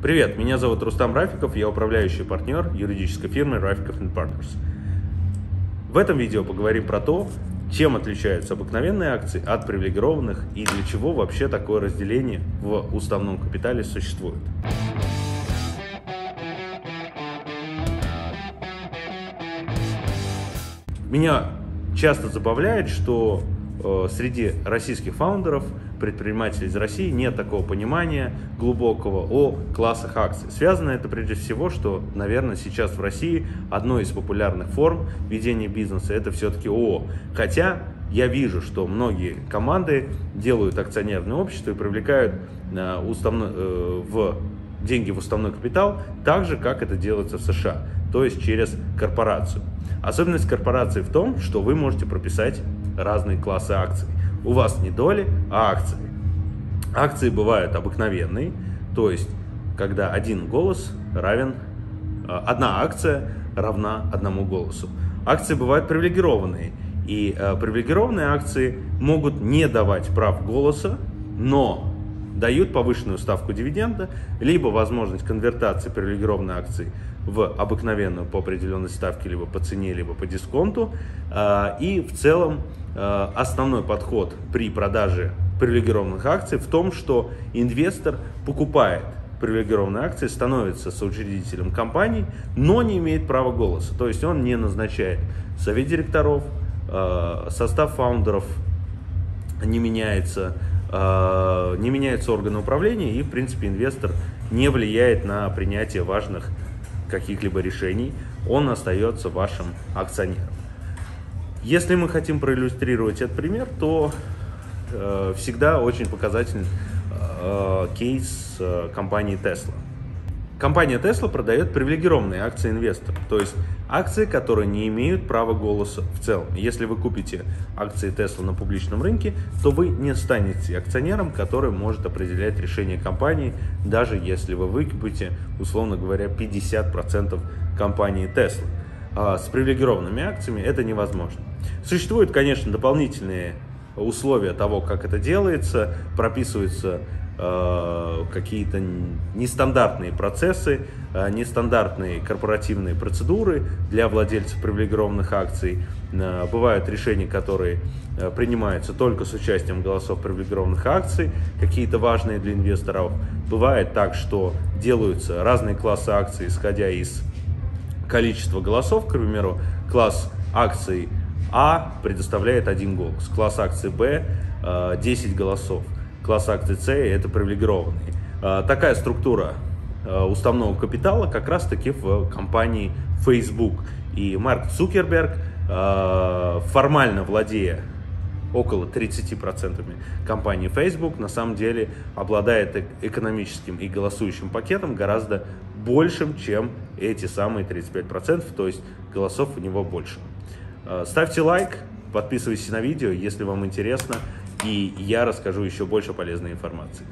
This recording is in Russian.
Привет, меня зовут Рустам Рафиков, я управляющий партнер юридической фирмы Рафиков Partners. В этом видео поговорим про то, чем отличаются обыкновенные акции от привилегированных и для чего вообще такое разделение в уставном капитале существует. Меня часто забавляет, что э, среди российских фаундеров, предпринимателей из России нет такого понимания глубокого о классах акций. Связано это прежде всего, что, наверное, сейчас в России одной из популярных форм ведения бизнеса это все-таки ООО. Хотя я вижу, что многие команды делают акционерное общество и привлекают э, уставной, э, в деньги в уставной капитал так же, как это делается в США, то есть через корпорацию. Особенность корпорации в том, что вы можете прописать разные классы акций. У вас не доли, а акции. Акции бывают обыкновенные, то есть когда один голос равен, э, одна акция равна одному голосу. Акции бывают привилегированные, и э, привилегированные акции могут не давать прав голоса, но дают повышенную ставку дивиденда, либо возможность конвертации привилегированной акции в обыкновенную по определенной ставке, либо по цене, либо по дисконту. А, и в целом а, основной подход при продаже привилегированных акций в том, что инвестор покупает привилегированные акции, становится соучредителем компании, но не имеет права голоса. То есть он не назначает совет директоров, а, состав фаундеров не меняется, не меняются органы управления и, в принципе, инвестор не влияет на принятие важных каких-либо решений, он остается вашим акционером. Если мы хотим проиллюстрировать этот пример, то э, всегда очень показательный э, кейс э, компании Tesla. Компания Tesla продает привилегированные акции инвесторам, то есть акции, которые не имеют права голоса в целом. Если вы купите акции Tesla на публичном рынке, то вы не станете акционером, который может определять решение компании, даже если вы выкупите, условно говоря, 50% компании Tesla. А с привилегированными акциями это невозможно. Существуют, конечно, дополнительные условия того, как это делается, прописываются какие-то нестандартные процессы, э, нестандартные корпоративные процедуры для владельцев привилегированных акций. Э, бывают решения, которые принимаются только с участием голосов привилегированных акций, какие-то важные для инвесторов. Бывает так, что делаются разные классы акций, исходя из количества голосов, к примеру, класс акций А предоставляет один голос, класс акций Б 10 голосов класс акций С это привилегированный. А, такая структура а, уставного капитала как раз таки в компании Facebook. И Марк Цукерберг, а, формально владея около 30% компании Facebook, на самом деле обладает экономическим и голосующим пакетом гораздо большим, чем эти самые 35%, то есть голосов у него больше. Ставьте лайк, подписывайтесь на видео, если вам интересно и я расскажу еще больше полезной информации.